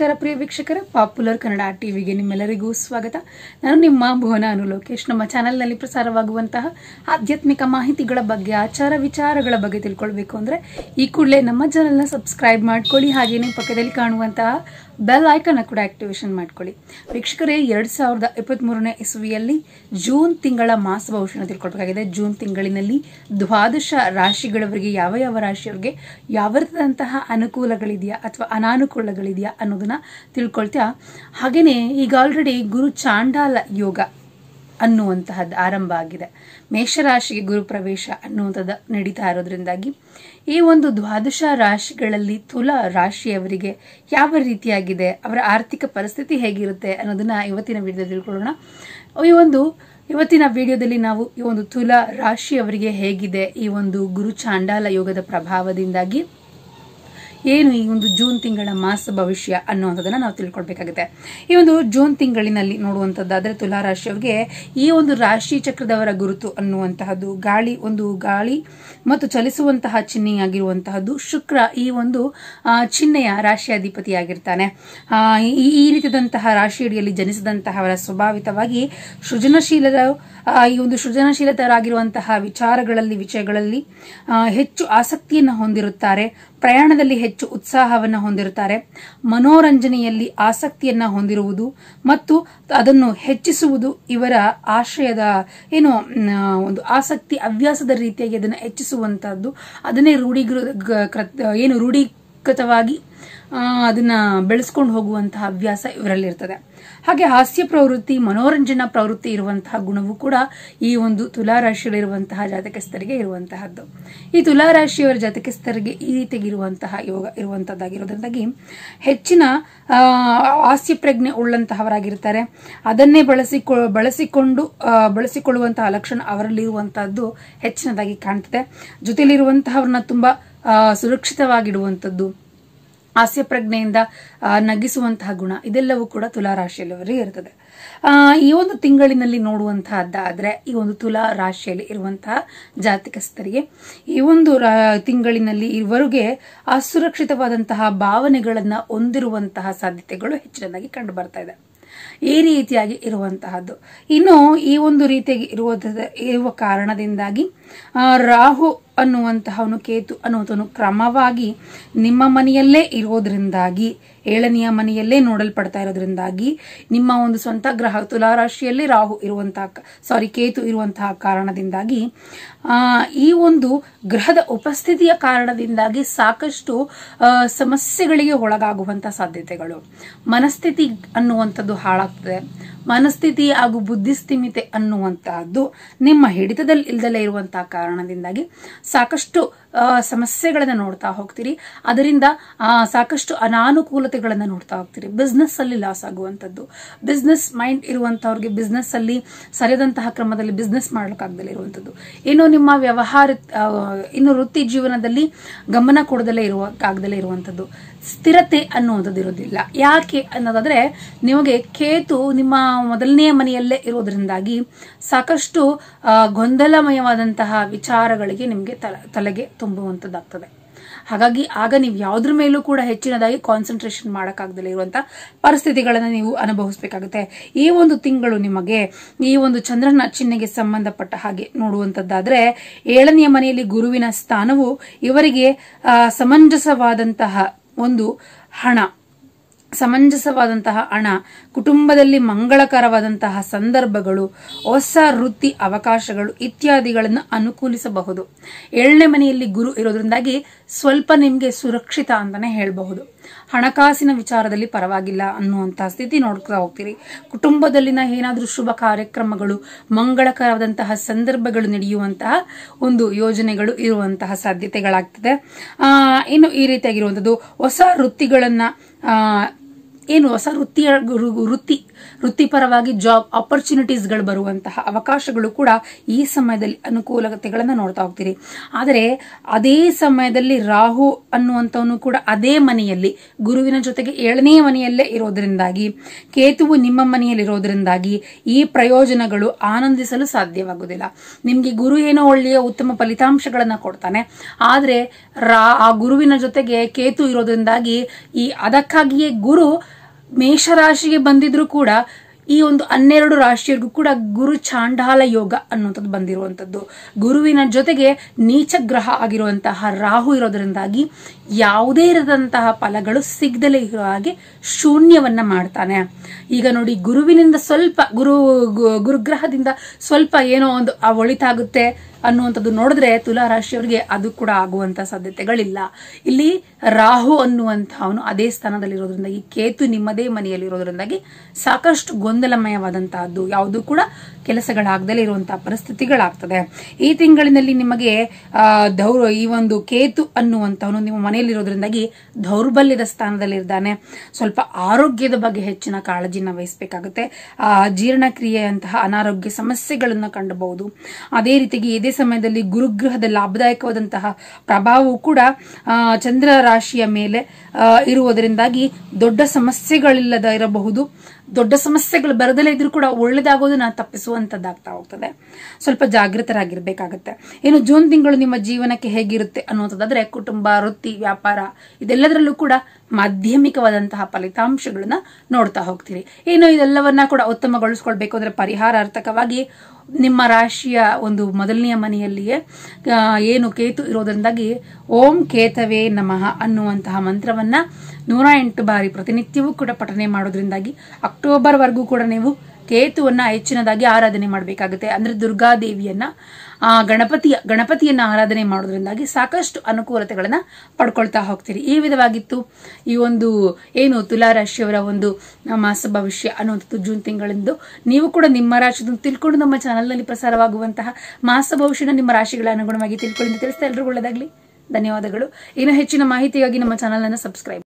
ನಮಸ್ಕಾರ ಪ್ರಿಯ ವೀಕ್ಷಕರ, ಪಾಪ್ಯುಲರ್ ಕನ್ನಡ ಟಿವಿಗೆ ನಿಮ್ಮೆಲ್ಲರಿಗೂ ಸ್ವಾಗತ. ನಾನು ನಿಮ್ಮ ಭುವನ ಅನುಲೋಕೇಶ್ ನಮ್ಮ ಚಾನೆಲ್ನಲ್ಲಿ ಪ್ರಸಾರವಾಗುವಂತಹ ಆಧ್ಯಾತ್ಮಿಕ ಮಾಹಿತಿಗಳ ಬಗ್ಗೆ, ಆಚಾರ ವಿಚಾರಗಳ ಬಗ್ಗೆ ತಿಳ್ಕೊಳ್ಬೇಕು ಅಂದ್ರೆ ಈ ಕೂಡಲೇ ನಮ್ಮ ಚಾನೆಲ್ನ ಸಬ್ಸ್ಕ್ರೈಬ್ ಮಾಡ್ಕೊಳ್ಳಿ. ಹಾಗೆಯೇ ಪಕ್ಕದಲ್ಲಿ ಕಾಣುವಂತಹ ಬೆಲ್ ಐಕನ್ ಕೂಡ ಆಕ್ಟಿವೇಶನ್ ಮಾಡ್ಕೊಳ್ಳಿ. ವೀಕ್ಷಕರೇ, ಎರಡ್ ಸಾವಿರದ ಇಪ್ಪತ್ತ್ ಮೂರನೇ ಇಸ್ವಿಯಲ್ಲಿ ಜೂನ್ ತಿಂಗಳ ಮಾಸ ಭವಿಷ್ಯನ ತಿಳ್ಕೊಳ್ಬೇಕಾಗಿದೆ ಜೂನ್ ತಿಂಗಳಿನಲ್ಲಿ ದ್ವಾದಶ ರಾಶಿಗಳವರಿಗೆ, ಯಾವ ಯಾವ ರಾಶಿಯವರಿಗೆ ಯಾವ ರೀತಿಯಾದಂತಹ ಅನುಕೂಲಗಳಿದೆಯಾ ಅಥವಾ ಅನಾನುಕೂಲಗಳಿದೆಯಾ ಅನ್ನೋದನ್ನ ತಿಳ್ಕೊಳ್ತಾ, ಹಾಗೇನೆ ಈಗ ಆಲ್ರೆಡಿ ಗುರು ಚಾಂಡಾಲ ಯೋಗ ಅನ್ನುವಂತಹದ್ದು ಆರಂಭ ಆಗಿದೆ. ಮೇಷರಾಶಿಗೆ ಗುರು ಪ್ರವೇಶ ಅನ್ನುವಂಥದ್ದು ನಡೀತಾ ಇರೋದ್ರಿಂದಾಗಿ ಈ ಒಂದು ದ್ವಾದಶ ರಾಶಿಗಳಲ್ಲಿ ತುಲಾ ರಾಶಿಯವರಿಗೆ ಯಾವ ರೀತಿಯಾಗಿದೆ, ಅವರ ಆರ್ಥಿಕ ಪರಿಸ್ಥಿತಿ ಹೇಗಿರುತ್ತೆ ಅನ್ನೋದನ್ನ ಇವತ್ತಿನ ವಿಡಿಯೋದಲ್ಲಿ ತಿಳ್ಕೊಳ್ಳೋಣ. ಈ ಒಂದು ಇವತ್ತಿನ ವಿಡಿಯೋದಲ್ಲಿ ನಾವು ಈ ಒಂದು ತುಲಾ ರಾಶಿಯವರಿಗೆ ಹೇಗಿದೆ, ಈ ಒಂದು ಗುರು ಚಾಂಡಾಲ ಯೋಗದ ಪ್ರಭಾವದಿಂದಾಗಿ ಏನು ಈ ಒಂದು ಜೂನ್ ತಿಂಗಳ ಮಾಸ ಭವಿಷ್ಯ ಅನ್ನುವಂಥದ್ದನ್ನ ನಾವು ತಿಳ್ಕೊಳ್ಬೇಕಾಗುತ್ತೆ. ಈ ಒಂದು ಜೂನ್ ತಿಂಗಳಿನಲ್ಲಿ ನೋಡುವಂಥದ್ದಾದ್ರೆ ತುಲಾ ರಾಶಿಯವರಿಗೆ ಈ ಒಂದು ರಾಶಿ ಚಕ್ರದವರ ಗುರುತು ಅನ್ನುವಂತಹದ್ದು ಗಾಳಿ ಒಂದು ಗಾಳಿ ಮತ್ತು ಚಲಿಸುವಂತಹ ಚಿಹ್ನೆಯಾಗಿರುವಂತಹದ್ದು ಶುಕ್ರ ಈ ಒಂದು ಚಿಹ್ನೆಯ ರಾಶಿ ಅಧಿಪತಿಯಾಗಿರ್ತಾನೆ. ಆ, ಈ ರೀತಿಯಾದಂತಹ ರಾಶಿಯಡಿಯಲ್ಲಿ ಜನಿಸಿದಂತಹವರ ಸ್ವಭಾವಿತವಾಗಿ ಸೃಜನಶೀಲರ ಈ ಒಂದು ಸೃಜನಶೀಲತರಾಗಿರುವಂತಹ ವಿಚಾರಗಳಲ್ಲಿ ವಿಷಯಗಳಲ್ಲಿ ಹೆಚ್ಚು ಆಸಕ್ತಿಯನ್ನು ಹೊಂದಿರುತ್ತಾರೆ. ಪ್ರಯಾಣದಲ್ಲಿ ಹೆಚ್ಚು ಉತ್ಸಾಹವನ್ನು ಹೊಂದಿರುತ್ತಾರೆ. ಮನೋರಂಜನೆಯಲ್ಲಿ ಆಸಕ್ತಿಯನ್ನ ಹೊಂದಿರುವುದು ಮತ್ತು ಅದನ್ನು ಹೆಚ್ಚಿಸುವುದು ಇವರ ಆಶ್ರಯದ ಏನು ಒಂದು ಆಸಕ್ತಿ ಹವ್ಯಾಸದ ರೀತಿಯಾಗಿ ಅದನ್ನು ಹೆಚ್ಚಿಸುವಂತಹದ್ದು. ಅದನ್ನೇ ರೂಢಿಗೃ ಏನು ರೂಢೀಕೃತವಾಗಿ ಅದನ್ನ ಬೆಳೆಸ್ಕೊಂಡು ಹೋಗುವಂತಹ ಹವ್ಯಾಸ ಇವರಲ್ಲಿ ಇರ್ತದೆ ಹಾಗೆ ಹಾಸ್ಯ ಪ್ರವೃತ್ತಿ, ಮನೋರಂಜನಾ ಪ್ರವೃತ್ತಿ ಇರುವಂತಹ ಗುಣವು ಕೂಡ ಈ ಒಂದು ತುಲಾರಾಶಿಯಲ್ಲಿರುವಂತಹ ಜಾತಕಸ್ಥರಿಗೆ ಇರುವಂತಹದ್ದು. ಈ ತುಲಾರಾಶಿಯವರ ಜಾತಕಸ್ಥರಿಗೆ ಈ ರೀತಿಯಾಗಿರುವಂತಹ ಯೋಗ ಇರುವಂತದ್ದಾಗಿರೋದ್ರಿಂದಾಗಿ ಹೆಚ್ಚಿನ ಹಾಸ್ಯ ಪ್ರಜ್ಞೆ ಉಳ್ಳಂತಹವರಾಗಿರ್ತಾರೆ. ಅದನ್ನೇ ಬಳಸಿಕೊ, ಬಳಸಿಕೊಂಡು ಬಳಸಿಕೊಳ್ಳುವಂತಹ ಲಕ್ಷಣ ಅವರಲ್ಲಿ ಇರುವಂತಹದ್ದು ಹೆಚ್ಚಿನದಾಗಿ ಕಾಣ್ತದೆ. ಜೊತೆಯಲ್ಲಿರುವಂತಹವ್ರನ್ನ ತುಂಬಾ ಸುರಕ್ಷಿತವಾಗಿಡುವಂಥದ್ದು ಹಾಸ್ಯ ಪ್ರಜ್ಞೆಯಿಂದ ನಗಿಸುವಂತಹ ಗುಣ, ಇದೆಲ್ಲವೂ ಕೂಡ ತುಲಾ ರಾಶಿಯಲ್ಲಿವರಿಗೆ ಇರ್ತದೆ ಈ ಒಂದು ತಿಂಗಳಿನಲ್ಲಿ ನೋಡುವಂತಹದ್ದಾದ್ರೆ, ಈ ಒಂದು ತುಲಾ ರಾಶಿಯಲ್ಲಿ ಇರುವಂತಹ ಜಾತಕಸ್ಥರಿಗೆ, ಈ ಒಂದು ತಿಂಗಳಿನಲ್ಲಿ ಇವರಿಗೆ ಅಸುರಕ್ಷಿತವಾದಂತಹ ಭಾವನೆಗಳನ್ನ ಹೊಂದಿರುವಂತಹ ಸಾಧ್ಯತೆಗಳು ಹೆಚ್ಚಿನದಾಗಿ ಕಂಡು ಬರ್ತಾ ಇದೆ. ಈ ರೀತಿಯಾಗಿ ಇರುವಂತಹದ್ದು. ಇನ್ನು ಈ ಒಂದು ರೀತಿಯಾಗಿ ಇರುವ ಇರುವ ಕಾರಣದಿಂದಾಗಿ ರಾಹು ಅನ್ನುವಂತಹವನು ಕೇತು ಅನ್ನುವಂಥವನು ಕ್ರಮವಾಗಿ ನಿಮ್ಮ ಮನೆಯಲ್ಲೇ ಇರೋದ್ರಿಂದಾಗಿ, ಏಳನೆಯ ಮನೆಯಲ್ಲೇ ನೋಡಲ್ಪಡ್ತಾ ಇರೋದ್ರಿಂದಾಗಿ, ನಿಮ್ಮ ಒಂದು ಸ್ವಂತ ಗ್ರಹ ತುಲಾರಾಶಿಯಲ್ಲಿ ರಾಹು ಇರುವಂತಹ ಸಾರಿ ಕೇತು ಇರುವಂತಹ ಕಾರಣದಿಂದಾಗಿ ಈ ಒಂದು ಗ್ರಹದ ಉಪಸ್ಥಿತಿಯ ಕಾರಣದಿಂದಾಗಿ ಸಾಕಷ್ಟು ಸಮಸ್ಯೆಗಳಿಗೆ ಒಳಗಾಗುವಂತಹ ಸಾಧ್ಯತೆಗಳು. ಮನಸ್ಥಿತಿ ಅನ್ನುವಂಥದ್ದು ಹಾಳಾಗ್ತದೆ. ಮನಸ್ಥಿತಿ ಹಾಗೂ ಬುದ್ಧಿಸ್ಥಿಮಿತೆ ಅನ್ನುವಂತಹದ್ದು ನಿಮ್ಮ ಹಿಡಿತದಲ್ಲಿ ಇಲ್ದಲೇ ಇರುವಂತಹ ಕಾರಣದಿಂದಾಗಿ ಸಾಕಷ್ಟು ಸಮಸ್ಯೆಗಳನ್ನ ನೋಡ್ತಾ ಹೋಗ್ತೀರಿ. ಅದರಿಂದ ಸಾಕಷ್ಟು ಅನಾನುಕೂಲತೆಗಳನ್ನ ನೋಡ್ತಾ ಹೋಗ್ತೀರಿ. ಬಿಸ್ನೆಸ್ ಅಲ್ಲಿ ಲಾಸ್ ಆಗುವಂಥದ್ದು. ಬಿಸ್ನೆಸ್ ಮೈಂಡ್ ಇರುವಂತವ್ರಿಗೆ ಬಿಸ್ನೆಸ್ ಅಲ್ಲಿ ಸರಿಯಾದಂತಹ ಕ್ರಮದಲ್ಲಿ ಬಿಸ್ನೆಸ್ ಮಾಡ್ಲಿಕ್ಕಾಗ್ದಲೇ ಇರುವಂಥದ್ದು. ಇನ್ನು ನಿಮ್ಮ ವ್ಯವಹಾರ ಇನ್ನು ವೃತ್ತಿ ಜೀವನದಲ್ಲಿ ಗಮನ ಕೊಡದಲ್ಲೇ ಇರುವ ಇರುವಂಥದ್ದು. ಸ್ಥಿರತೆ ಅನ್ನುವಂಥದ್ದು ಇರೋದಿಲ್ಲ. ಯಾಕೆ ಅನ್ನೋದಾದ್ರೆ, ನಿಮಗೆ ಕೇತು ನಿಮ್ಮ ಮೊದಲನೆಯ ಮನೆಯಲ್ಲೇ ಇರೋದ್ರಿಂದಾಗಿ ಸಾಕಷ್ಟು ಗೊಂದಲಮಯವಾದಂತಹ ವಿಚಾರಗಳಿಗೆ ನಿಮಗೆ ತಲ- ತಲೆಗೆ ತುಂಬುವಂಥದ್ದಾಗ್ತದೆ ಹಾಗಾಗಿ ಆಗ ನೀವು ಯಾವುದ್ರ ಮೇಲೂ ಕೂಡ ಹೆಚ್ಚಿನದಾಗಿ ಕಾನ್ಸಂಟ್ರೇಷನ್ ಮಾಡೋಕ್ಕಾಗದಲ್ಲ ಇರುವಂಥ ಪರಿಸ್ಥಿತಿಗಳನ್ನು ನೀವು ಅನುಭವಿಸಬೇಕಾಗುತ್ತೆ. ಈ ಒಂದು ತಿಂಗಳು ನಿಮಗೆ ಈ ಒಂದು ಚಂದ್ರನ ಚಿಹ್ನೆಗೆ ಸಂಬಂಧಪಟ್ಟ ಹಾಗೆ ನೋಡುವಂತದ್ದಾದ್ರೆ ಏಳನೆಯ ಮನೆಯಲ್ಲಿ ಗುರುವಿನ ಸ್ಥಾನವು ಇವರಿಗೆ ಸಮಂಜಸವಾದಂತಹ ಒಂದು ಹಣ. ಸಮಂಜಸವಾದಂತಹ ಹಣ, ಕುಟುಂಬದಲ್ಲಿ ಮಂಗಳಕರವಾದಂತಹ ಸಂದರ್ಭಗಳು, ಹೊಸ ವೃತ್ತಿ ಅವಕಾಶಗಳು ಇತ್ಯಾದಿಗಳನ್ನು ಅನುಕೂಲಿಸಬಹುದು. ಏಳನೇ ಮನೆಯಲ್ಲಿ ಗುರು ಇರೋದ್ರಿಂದಾಗಿ ಸ್ವಲ್ಪ ನಿಮಗೆ ಸುರಕ್ಷಿತ ಅಂತಾನೆ ಹೇಳಬಹುದು. ಹಣಕಾಸಿನ ವಿಚಾರದಲ್ಲಿ ಪರವಾಗಿಲ್ಲ ಅನ್ನುವಂತಹ ಸ್ಥಿತಿ ನೋಡ್ತಾ ಹೋಗ್ತೀರಿ. ಕುಟುಂಬದಲ್ಲಿನ ಏನಾದರೂ ಶುಭ ಕಾರ್ಯಕ್ರಮಗಳು, ಮಂಗಳಕರವಾದಂತಹ ಸಂದರ್ಭಗಳು ನಡೆಯುವಂತಹ ಒಂದು ಯೋಜನೆಗಳು ಇರುವಂತಹ ಸಾಧ್ಯತೆಗಳಾಗ್ತದೆ. ಇನ್ನು ಈ ರೀತಿಯಾಗಿರುವಂಥದ್ದು ಹೊಸ ವೃತ್ತಿಗಳನ್ನ ಏನು ಹೊಸ ವೃತ್ತಿಯ ವೃತ್ತಿ, ವೃತ್ತಿಪರವಾಗಿ ಜಾಬ್ ಆಪರ್ಚುನಿಟೀಸ್ಗಳು ಬರುವಂತಹ ಅವಕಾಶಗಳು ಕೂಡ ಈ ಸಮಯದಲ್ಲಿ ಅನುಕೂಲತೆಗಳನ್ನು ನೋಡ್ತಾ ಹೋಗ್ತೀರಿ. ಆದರೆ ಅದೇ ಸಮಯದಲ್ಲಿ ರಾಹು ಅನ್ನುವಂಥವನು ಕೂಡ ಅದೇ ಮನೆಯಲ್ಲಿ, ಗುರುವಿನ ಜೊತೆಗೆ ಏಳನೇ ಮನೆಯಲ್ಲೇ ಇರೋದ್ರಿಂದಾಗಿ, ಕೇತುವು ನಿಮ್ಮ ಮನೆಯಲ್ಲಿ ಇರೋದ್ರಿಂದಾಗಿ ಈ ಪ್ರಯೋಜನಗಳು ಆನಂದಿಸಲು ಸಾಧ್ಯವಾಗುವುದಿಲ್ಲ. ನಿಮಗೆ ಗುರು ಏನೋ ಒಳ್ಳೆಯ ಉತ್ತಮ ಫಲಿತಾಂಶಗಳನ್ನು ಕೊಡ್ತಾನೆ. ಆದರೆ ರಾ, ಆ ಗುರುವಿನ ಜೊತೆಗೆ ಕೇತು ಇರೋದ್ರಿಂದಾಗಿ ಈ ಅದಕ್ಕಾಗಿಯೇ ಗುರು ಮೇಷರಾಶಿಗೆ ಬಂದಿದ್ರು ಕೂಡ ಈ ಒಂದು ಹನ್ನೆರಡು ರಾಶಿಯರಿಗೂ ಕೂಡ ಗುರು ಚಾಂಡಾಲ ಯೋಗ ಅನ್ನುವಂಥದ್ದು ಬಂದಿರುವಂಥದ್ದು. ಗುರುವಿನ ಜೊತೆಗೆ ನೀಚ ಗ್ರಹ ಆಗಿರುವಂತಹ ರಾಹು ಇರೋದರಿಂದಾಗಿ ಯಾವುದೇ ಇರದಂತಹ ಫಲಗಳು ಸಿಗದಲೇ ಇರೋ ಹಾಗೆ ಶೂನ್ಯವನ್ನ ಮಾಡ್ತಾನೆ. ಈಗ ನೋಡಿ, ಗುರುವಿನಿಂದ ಸ್ವಲ್ಪ, ಗುರು ಗುರುಗ್ರಹದಿಂದ ಸ್ವಲ್ಪ ಏನೋ ಒಂದು ಒಳಿತಾಗುತ್ತೆ. ಅನ್ನುವಂಥದ್ದು ನೋಡಿದ್ರೆ ತುಲಾ ರಾಶಿಯವರಿಗೆ ಅದು ಕೂಡ ಆಗುವಂತ ಸಾಧ್ಯತೆಗಳಿಲ್ಲ. ಇಲ್ಲಿ ರಾಹು ಅನ್ನುವಂಥವನು ಅದೇ ಸ್ಥಾನದಲ್ಲಿರೋದ್ರಿಂದಾಗಿ, ಕೇತು ನಿಮ್ಮದೇ ಮನೆಯಲ್ಲಿರೋದ್ರಿಂದಾಗಿ ಸಾಕಷ್ಟು ಗೊಂದಲಮಯವಾದಂತಹದ್ದು. ಯಾವುದು ಕೂಡ ಕೆಲಸಗಳಾಗದಲೇ ಇರುವಂತಹ ಪರಿಸ್ಥಿತಿಗಳಾಗ್ತದೆ. ಈ ತಿಂಗಳಿನಲ್ಲಿ ನಿಮಗೆ ದೌರ್, ಈ ಒಂದು ಕೇತು ಅನ್ನುವಂಥವನು ನಿಮ್ಮ ಮನೆಯಲ್ಲಿರೋದ್ರಿಂದಾಗಿ ದೌರ್ಬಲ್ಯದ ಸ್ಥಾನದಲ್ಲಿರ್ತಾನೆ ಸ್ವಲ್ಪ ಆರೋಗ್ಯದ ಬಗ್ಗೆ ಹೆಚ್ಚಿನ ಕಾಳಜಿಯನ್ನು ವಹಿಸಬೇಕಾಗುತ್ತೆ. ಜೀರ್ಣಕ್ರಿಯೆಯಂತಹ ಅನಾರೋಗ್ಯ ಸಮಸ್ಯೆಗಳನ್ನು ಕಂಡಬಹುದು. ಅದೇ ರೀತಿಯಾಗಿ ಇದೇ ಸಮಯದಲ್ಲಿ ಗುರುಗ್ರಹದ ಲಾಭದಾಯಕವಾದಂತಹ ಪ್ರಭಾವವು ಕೂಡ ಚಂದ್ರ ರಾಶಿಯ ಮೇಲೆ ಇರುವುದರಿಂದಾಗಿ ದೊಡ್ಡ ಸಮಸ್ಯೆಗಳಿಲ್ಲದ ಇರಬಹುದು. ದೊಡ್ಡ ಸಮಸ್ಯೆಗಳು ಬರದಲೇ ಇದ್ರೂ ಕೂಡ ಒಳ್ಳೇದಾಗೋದನ್ನ ತಪ್ಪಿಸುವಂತದ್ದಾಗ್ತಾ ಹೋಗ್ತದೆ. ಸ್ವಲ್ಪ ಜಾಗೃತರಾಗಿರ್ಬೇಕಾಗತ್ತೆ. ಏನು ಜೂನ್ ತಿಂಗಳು ನಿಮ್ಮ ಜೀವನಕ್ಕೆ ಹೇಗಿರುತ್ತೆ ಅನ್ನುವಂಥದ್ದಾದ್ರೆ ಕುಟುಂಬ, ವೃತ್ತಿ, ವ್ಯಾಪಾರ, ಇದೆಲ್ಲದರಲ್ಲೂ ಕೂಡ ಮಾಧ್ಯಮಿಕವಾದಂತಹ ಫಲಿತಾಂಶಗಳನ್ನ ನೋಡ್ತಾ ಹೋಗ್ತೀರಿ. ಏನು ಇದೆಲ್ಲವನ್ನ ಕೂಡ ಉತ್ತಮಗೊಳಿಸ್ಕೊಳ್ಬೇಕು ಅಂದ್ರೆ ಪರಿಹಾರಾರ್ಥಕವಾಗಿ ನಿಮ್ಮ ರಾಶಿಯ ಒಂದು ಮೊದಲನೆಯ ಮನೆಯಲ್ಲಿಯೇ ಏನು ಕೇತು ಇರೋದ್ರಿಂದಾಗಿ ಓಂ ಕೇತವೇ ನಮಃ ಅನ್ನುವಂತಹ ಮಂತ್ರವನ್ನ ನೂರ ಎಂಟು ಬಾರಿ ಪ್ರತಿನಿತ್ಯವೂ ಕೂಡ ಪಠನೆ ಮಾಡೋದ್ರಿಂದಾಗಿ ಅಕ್ಟೋಬರ್ ವರೆಗೂ ಕೂಡ ನೀವು ಕೇತುವನ್ನ ಹೆಚ್ಚಿನದಾಗಿ ಆರಾಧನೆ ಮಾಡಬೇಕಾಗುತ್ತೆ. ಅಂದ್ರೆ ದುರ್ಗಾದೇವಿಯನ್ನ ಆ, ಗಣಪತಿಯ, ಗಣಪತಿಯನ್ನ ಆರಾಧನೆ ಮಾಡೋದ್ರಿಂದಾಗಿ ಸಾಕಷ್ಟು ಅನುಕೂಲತೆಗಳನ್ನ ಪಡ್ಕೊಳ್ತಾ ಹೋಗ್ತೀರಿ. ಈ ವಿಧವಾಗಿತ್ತು ಈ ಒಂದು, ಏನು ತುಲಾ ರಾಶಿಯವರ ಒಂದು ಮಾಸ ಭವಿಷ್ಯ ಅನ್ನುವಂಥದ್ದು ಜೂನ್ ತಿಂಗಳಿಂದು. ನೀವು ಕೂಡ ನಿಮ್ಮ ರಾಶಿಯನ್ನು ತಿಳ್ಕೊಂಡು ನಮ್ಮ ಚಾನೆಲ್ನಲ್ಲಿ ಪ್ರಸಾರವಾಗುವಂತಹ ಮಾಸ ಭವಿಷ್ಯನ ನಿಮ್ಮ ರಾಶಿಗಳ ಅನುಗುಣವಾಗಿ ತಿಳ್ಕೊಳ್ಳಿ ತಿಳಿಸ್ತಾ ಎಲ್ರಿಗೂ ಒಳ್ಳೆದಾಗ್ಲಿ. ಧನ್ಯವಾದಗಳು. ಇನ್ನು ಹೆಚ್ಚಿನ ಮಾಹಿತಿಗಾಗಿ ನಮ್ಮ ಚಾನೆಲ್ ಅನ್ನು ಸಬ್ಸ್ಕ್ರೈಬ್